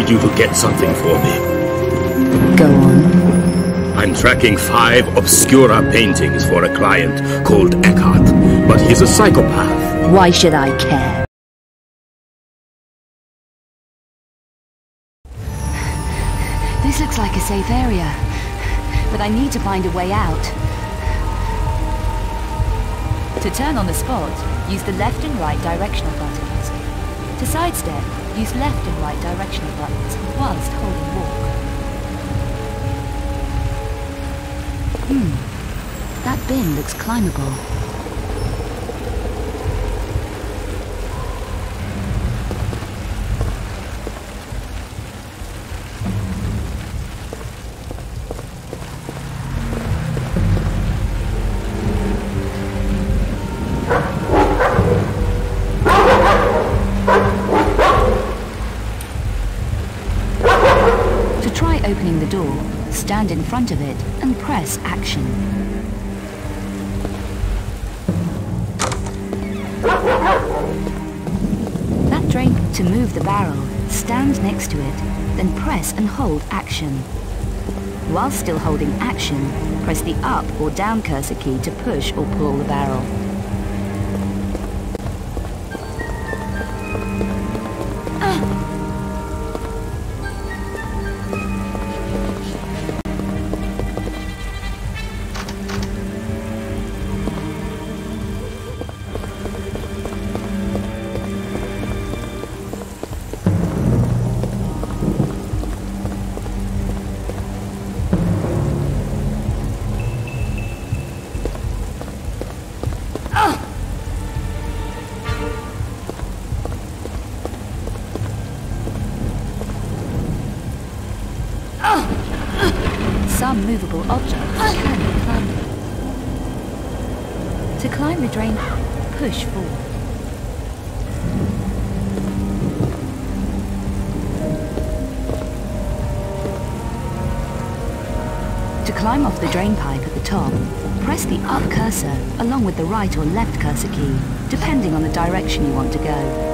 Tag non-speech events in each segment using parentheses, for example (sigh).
need you to get something for me. Go on. I'm tracking five Obscura paintings for a client called Eckhardt, but he's a psychopath. Why should I care? This looks like a safe area, but I need to find a way out. To turn on the spot, use the left and right directional buttons. To sidestep, use left and right directional buttons whilst holding walk. Hmm, that bin looks climbable. Try opening the door, stand in front of it and press action. That drain to move the barrel, stand next to it, then press and hold action. While still holding action, press the up or down cursor key to push or pull the barrel. The up cursor along with the right or left cursor key, depending on the direction you want to go.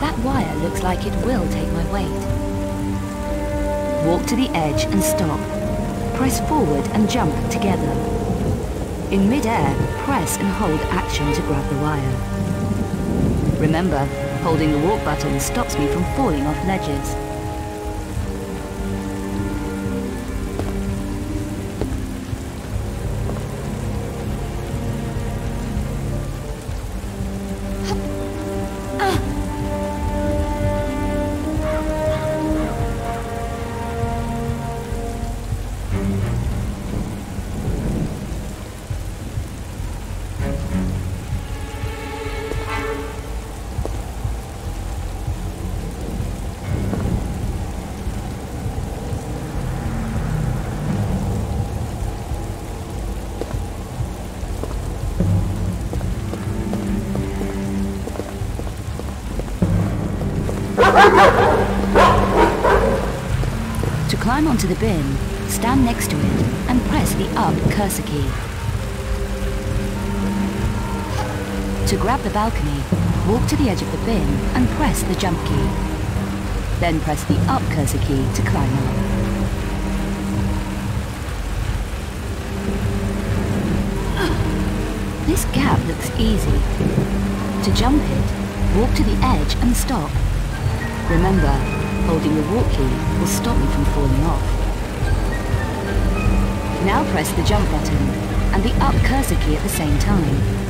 That wire looks like it will take my weight. Walk to the edge and stop. Press forward and jump together. In mid-air, press and hold action to grab the wire. Remember, holding the walk button stops me from falling off ledges. Onto the bin, stand next to it and press the up cursor key. To grab the balcony, walk to the edge of the bin and press the jump key. Then press the up cursor key to climb up. (gasps) This gap looks easy. To jump it, walk to the edge and stop. Remember, holding the walk key will stop me from falling off. Now press the jump button and the up cursor key at the same time.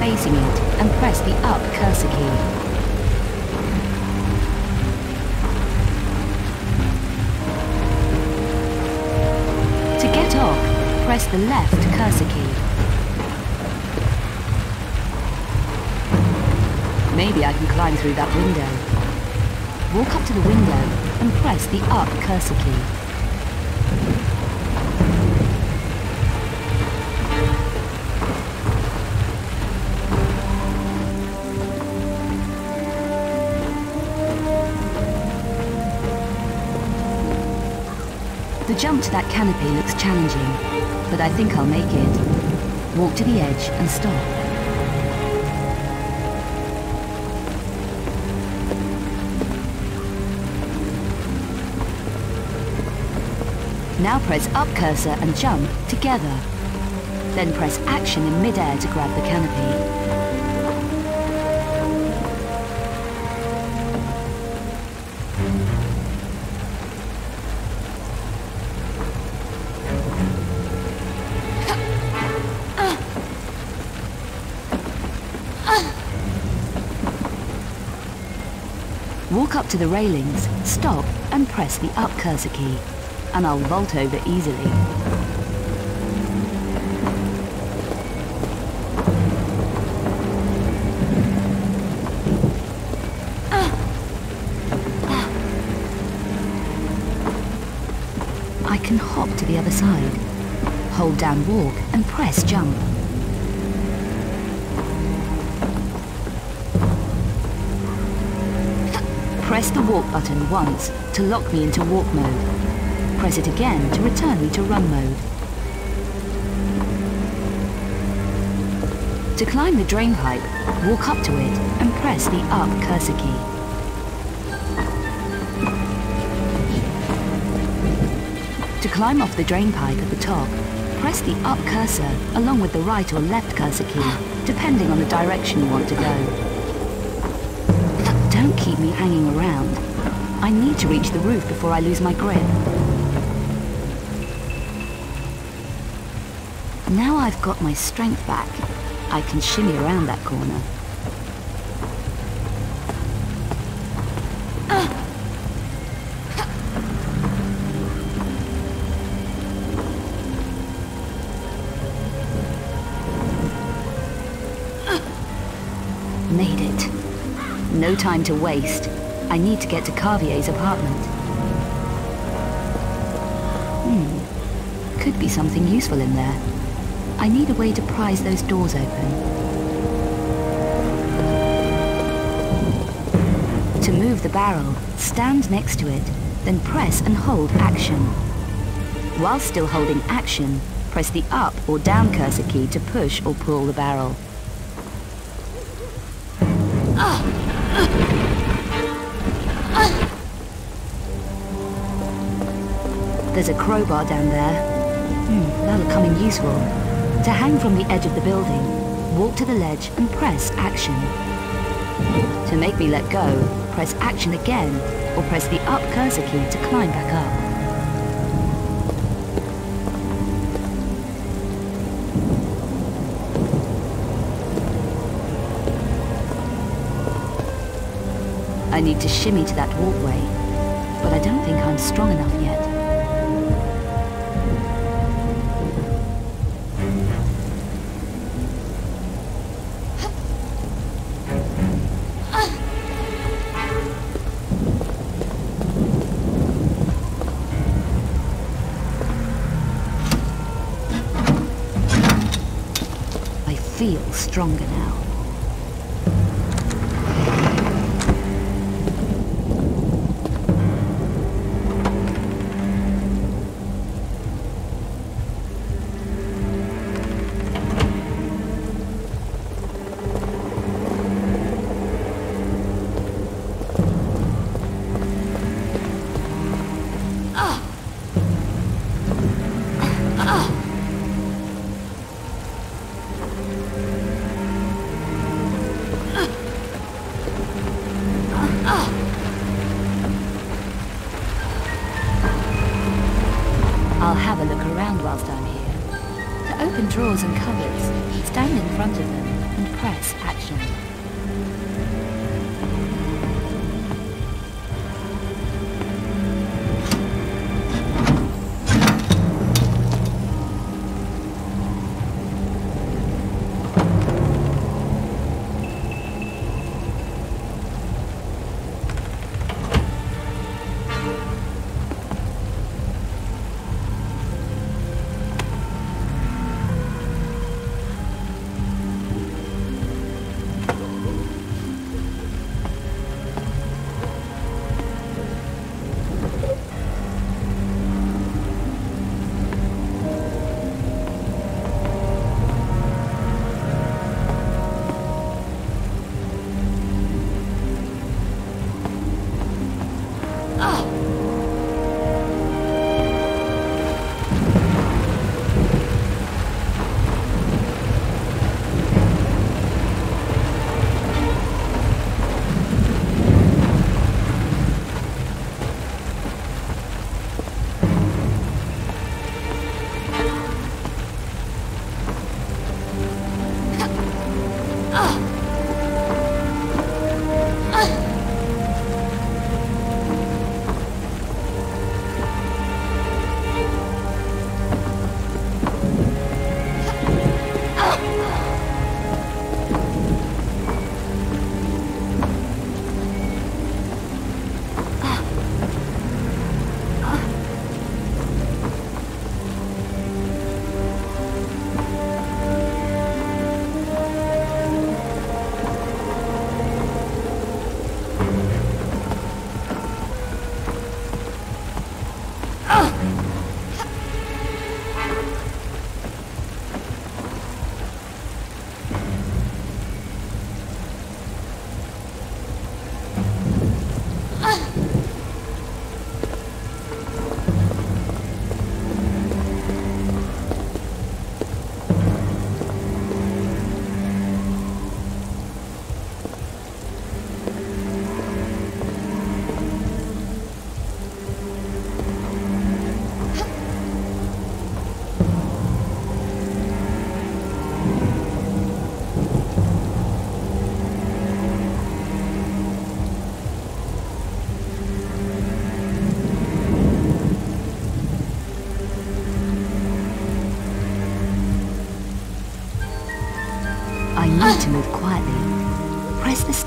Facing it and press the up cursor key. To get off, press the left cursor key. Maybe I can climb through that window. Walk up to the window and press the up cursor key. The jump to that canopy looks challenging, but I think I'll make it. Walk to the edge and stop. Now press up cursor and jump together. Then press action in mid-air to grab the canopy. To the railings, stop and press the up cursor key. And I'll vault over easily. Ah. Ah. I can hop to the other side. Hold down walk and press jump. Press the walk button once to lock me into walk mode. Press it again to return me to run mode. To climb the drain pipe, walk up to it and press the up cursor key. To climb off the drain pipe at the top, press the up cursor along with the right or left cursor key, depending on the direction you want to go. Don't keep me hanging around. I need to reach the roof before I lose my grip. Now I've got my strength back, I can shimmy around that corner. Time to waste. I need to get to Carvier's apartment. Hmm. Could be something useful in there. I need a way to prise those doors open. To move the barrel, stand next to it, then press and hold action. While still holding action, press the up or down cursor key to push or pull the barrel. There's a crowbar down there. Hmm, that'll come in useful. To hang from the edge of the building, walk to the ledge and press action. To make me let go, press action again, or press the up cursor key to climb back up. I need to shimmy to that walkway, but I don't think I'm strong enough yet.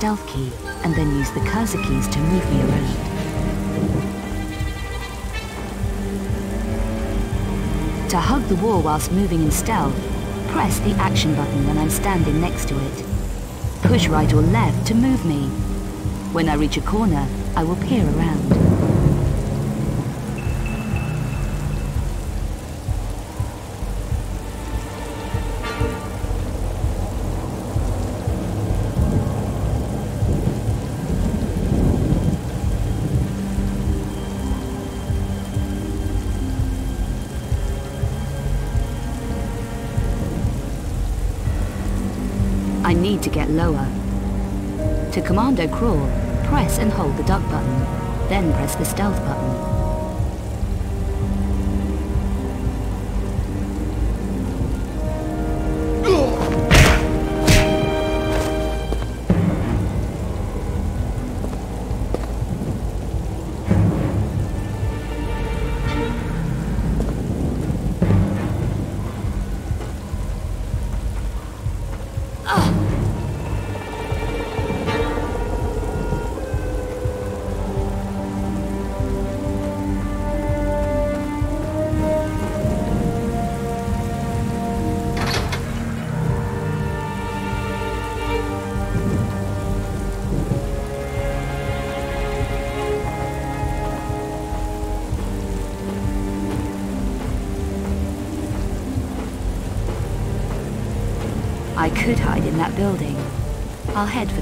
Stealth key and then use the cursor keys to move me around. To hug the wall whilst moving in stealth, press the action button when I'm standing next to it. Push right or left to move me. When I reach a corner, I will peer around. To commando crawl, press and hold the duck button, then press the stealth button. Building. I'll head for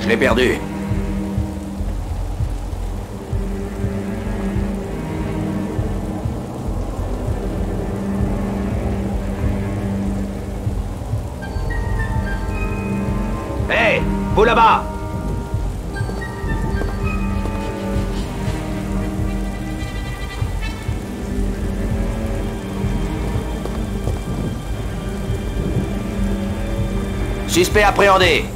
Je l'ai perdu. Hé Vous là-bas Suspect appréhendé.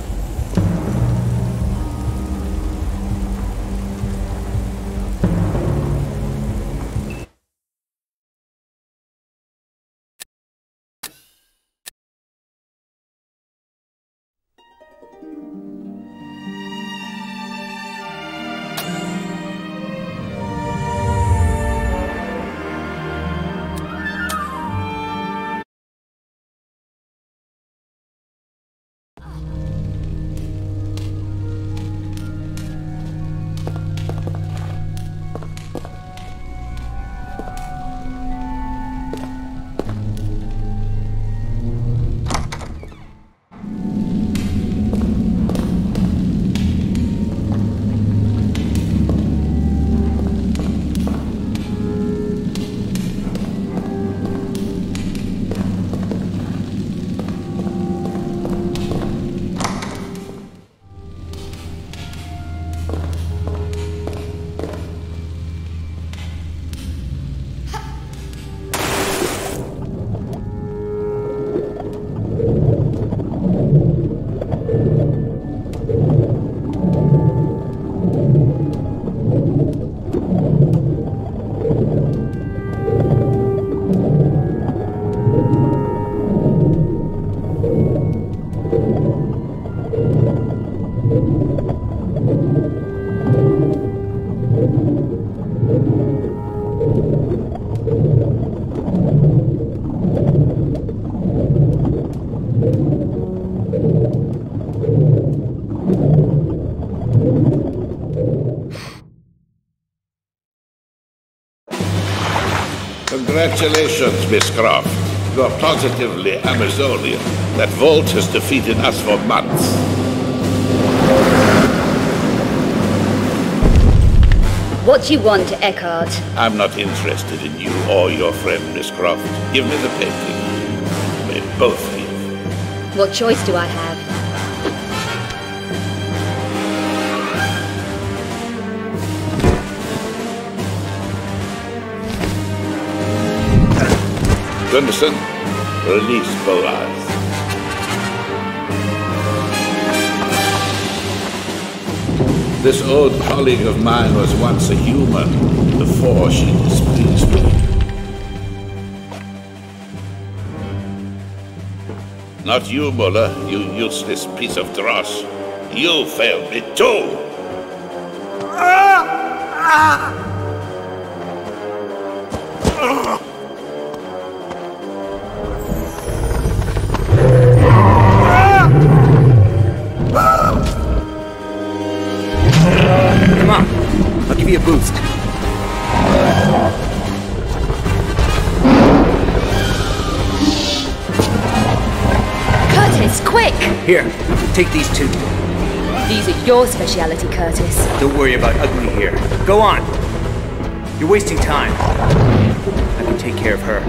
Congratulations, Miss Croft. You are positively Amazonian. That vault has defeated us for months. What do you want, Eckhardt? I'm not interested in you or your friend, Miss Croft. Give me the painting. We both leave. What choice do I have? Gunderson, release Boaz. This old colleague of mine was once a human before she displeased me. Not you, Muller, you useless piece of dross. You failed me too! Come take these two. These are your speciality, Kurtis. Don't worry about ugly here. Go on. You're wasting time. I can take care of her.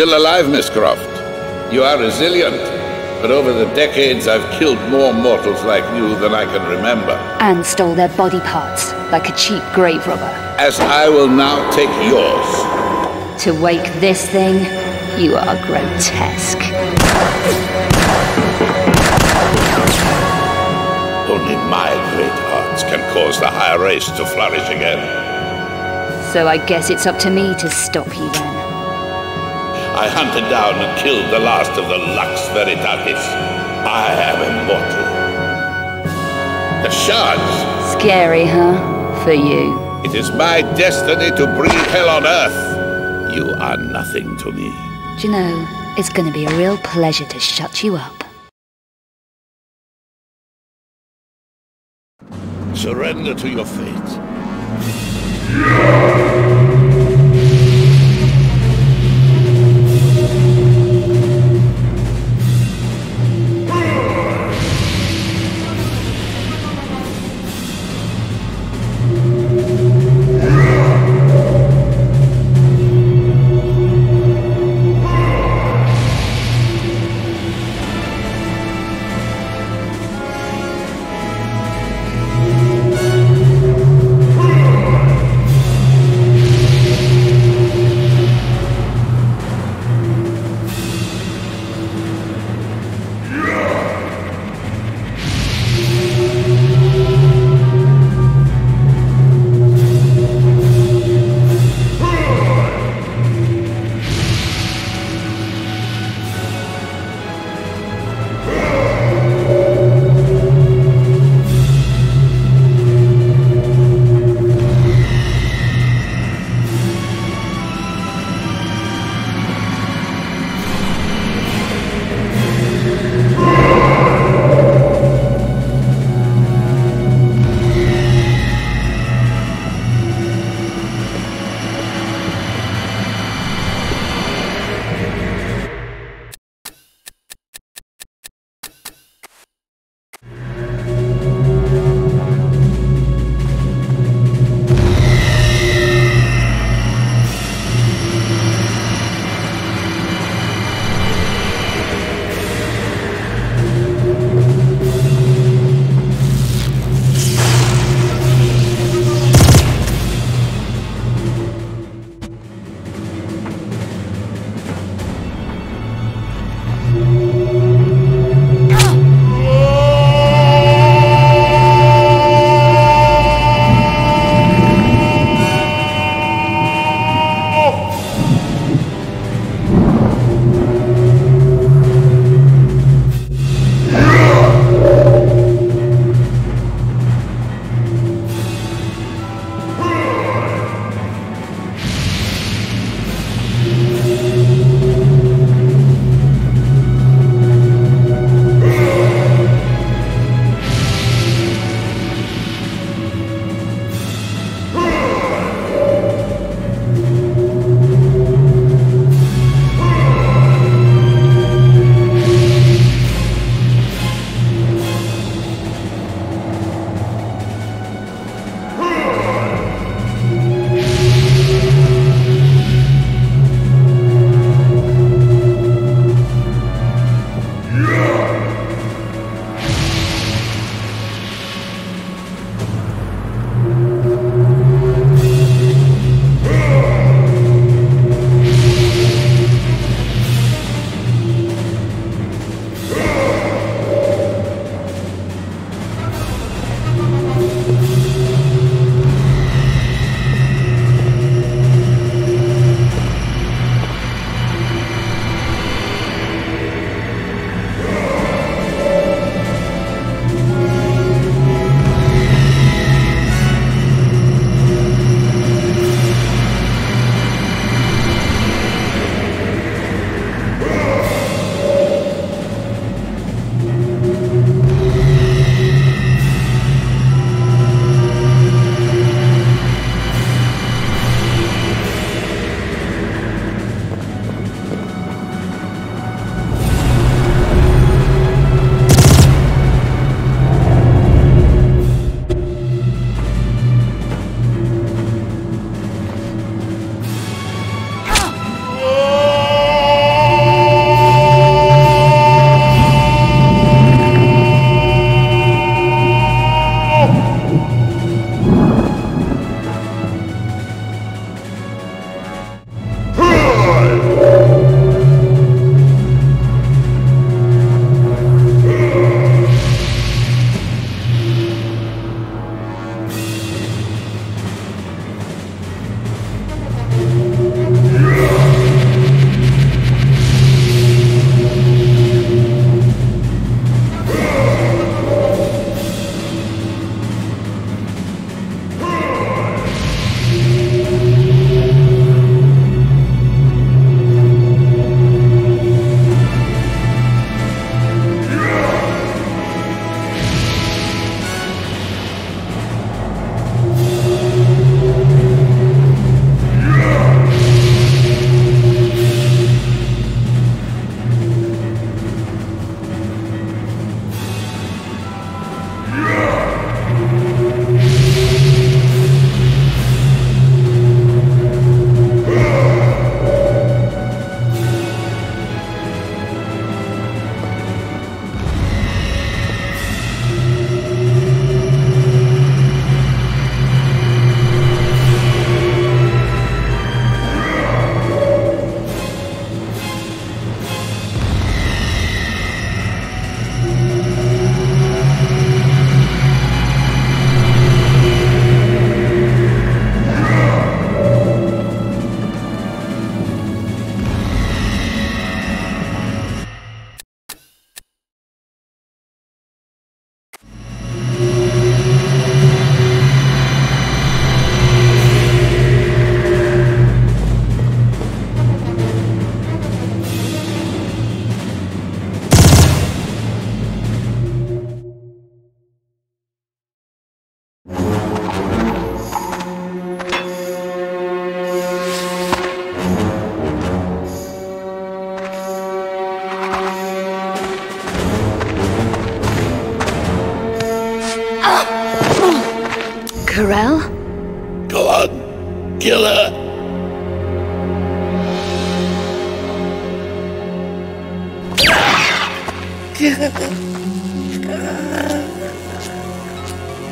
Still alive, Miss Croft. You are resilient, but over the decades I've killed more mortals like you than I can remember. And stole their body parts, like a cheap grave robber. As I will now take yours. To wake this thing, you are grotesque. Only my great arts can cause the higher race to flourish again. So I guess it's up to me to stop you then. I hunted down and killed the last of the Lux Veritatis. I am immortal. The shards! Scary, huh? For you. It is my destiny to breathe hell on earth. You are nothing to me. Do you know, it's gonna be a real pleasure to shut you up. Surrender to your fate. Karel?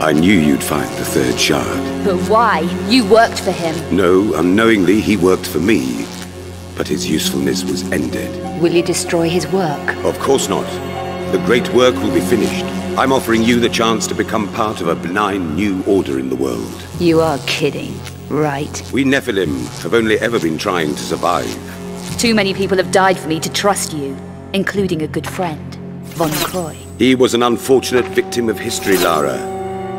I knew you'd find the third shard. But why? You worked for him. No, unknowingly he worked for me. But his usefulness was ended. Will you destroy his work? Of course not. The great work will be finished. I'm offering you the chance to become part of a benign new order in the world. You are kidding, right? We Nephilim have only ever been trying to survive. Too many people have died for me to trust you, including a good friend, Von Croy. He was an unfortunate victim of history, Lara.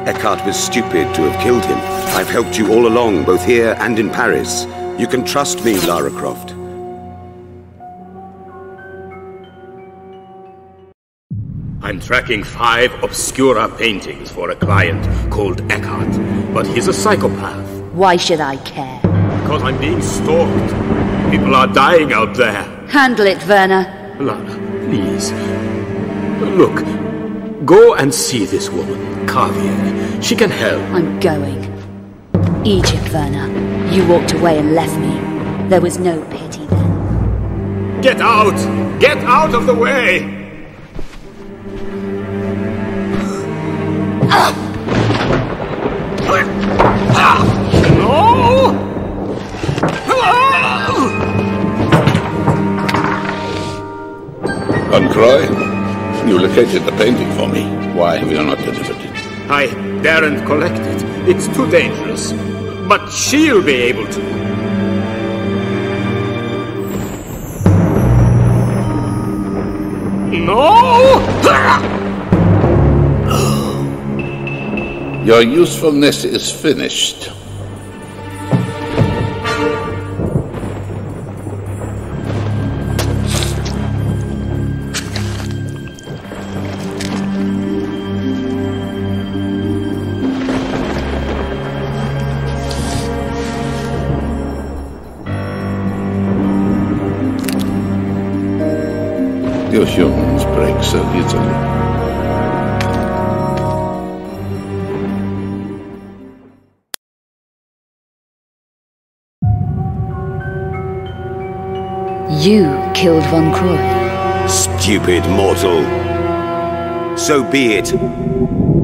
Eckhardt was stupid to have killed him. I've helped you all along, both here and in Paris. You can trust me, Lara Croft. I'm tracking five Obscura paintings for a client called Eckhardt, but he's a psychopath. Why should I care? Because I'm being stalked. People are dying out there. Handle it, Werner. Lara, please. Look, go and see this woman, Carvier. She can help. I'm going. Egypt, Werner. You walked away and left me. There was no pity then. Get out! Get out of the way! No! Von Croy, you located the painting for me. Why have you not delivered it? I daren't collect it. It's too dangerous. But she'll be able to. No! Your usefulness is finished. Humans break so. You killed Von Croy. Stupid mortal. So be it.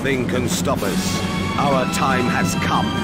Nothing can stop us. Our time has come.